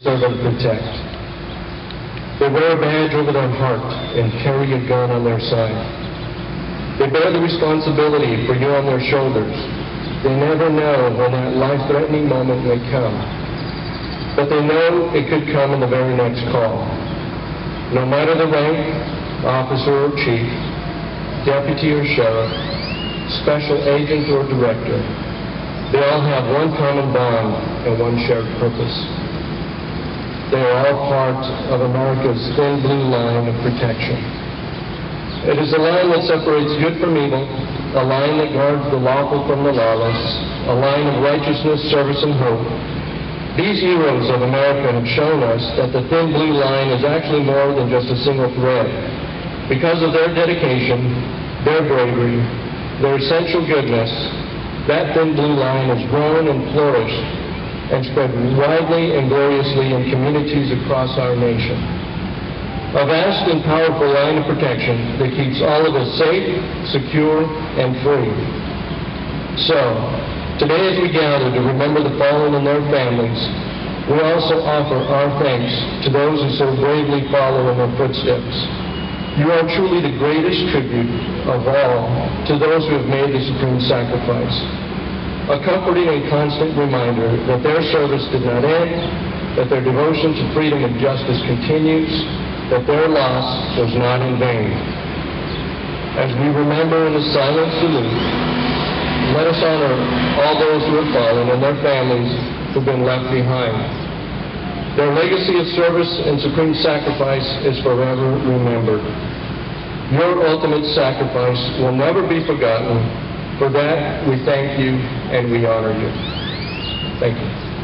serve and protect. They wear a badge over their heart and carry a gun on their side. They bear the responsibility for you on their shoulders. They never know when that life-threatening moment may come. But they know it could come in the very next call. No matter the rank, officer or chief, deputy or sheriff, special agent or director, they all have one common bond and one shared purpose. They are all part of America's thin blue line of protection. It is a line that separates good from evil, a line that guards the lawful from the lawless, a line of righteousness, service, and hope. These heroes of America have shown us that the thin blue line is actually more than just a single thread. Because of their dedication, their bravery, their essential goodness, that thin blue line has grown and flourished and spread widely and gloriously in communities across our nation. A vast and powerful line of protection that keeps all of us safe, secure, and free. So, today as we gather to remember the fallen and their families, we also offer our thanks to those who so bravely follow in their footsteps. You are truly the greatest tribute of all to those who have made the supreme sacrifice. A comforting and constant reminder that their service did not end, that their devotion to freedom and justice continues, that their loss was not in vain. As we remember in the silent salute, let us honor all those who have fallen and their families who've been left behind. Their legacy of service and supreme sacrifice is forever remembered. Your ultimate sacrifice will never be forgotten. For that, we thank you and we honor you. Thank you.